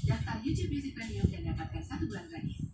Daftar YouTube Music Premium dan dapatkan satu bulan gratis.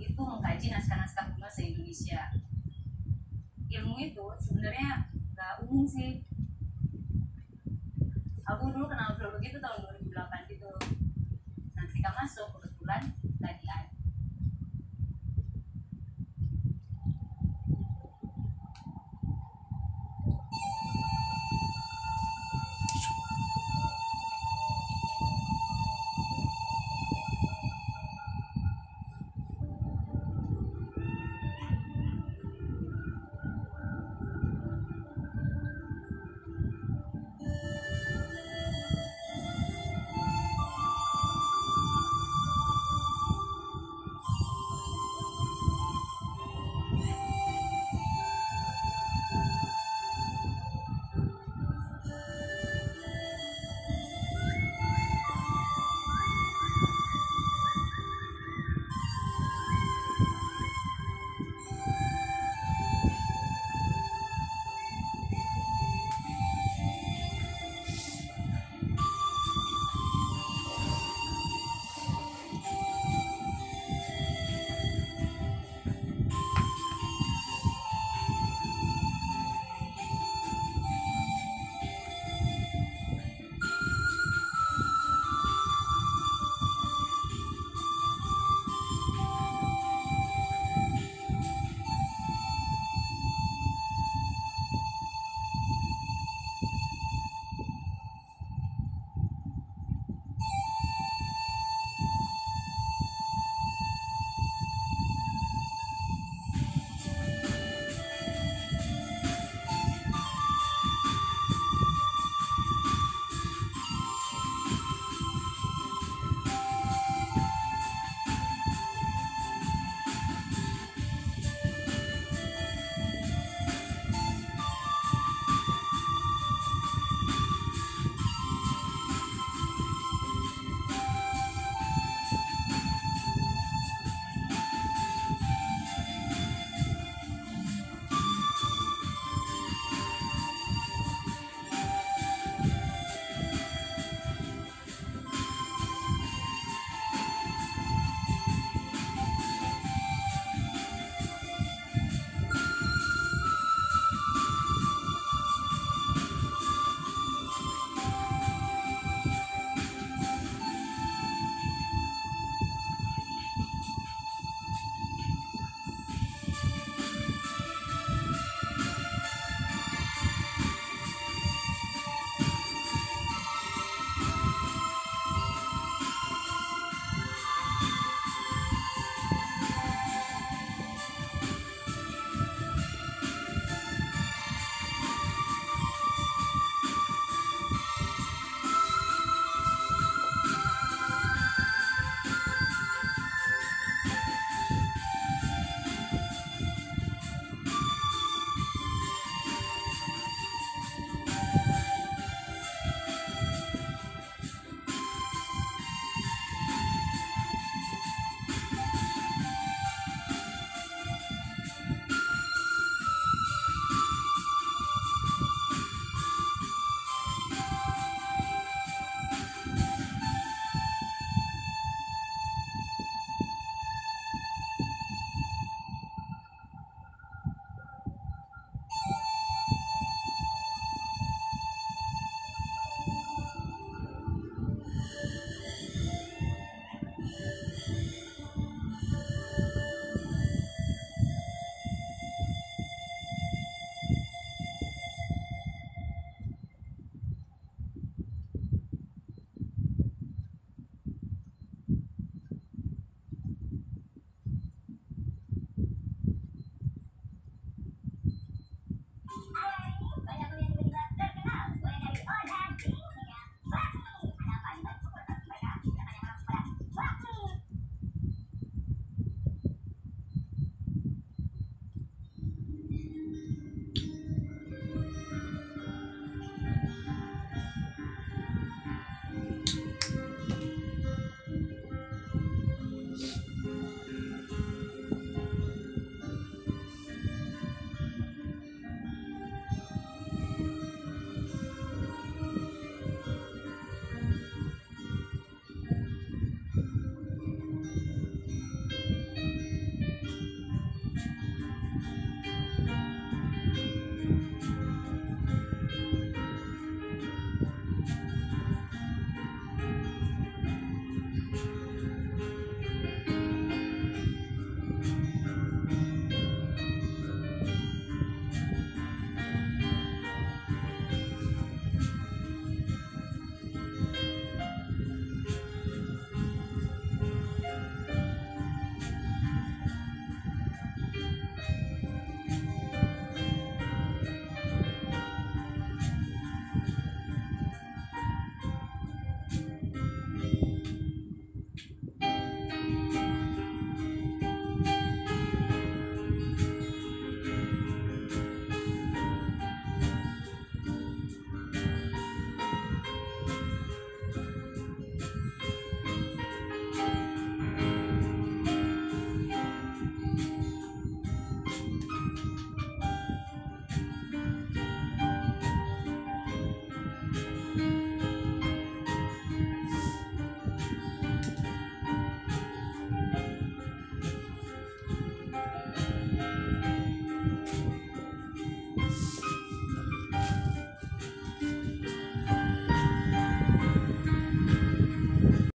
Itu mengkaji naskah-naskah kuno se-Indonesia. Ilmu itu sebenarnya nggak umum sih. Aku dulu kenal filologi itu tahun 2008 gitu. Nah ketika masuk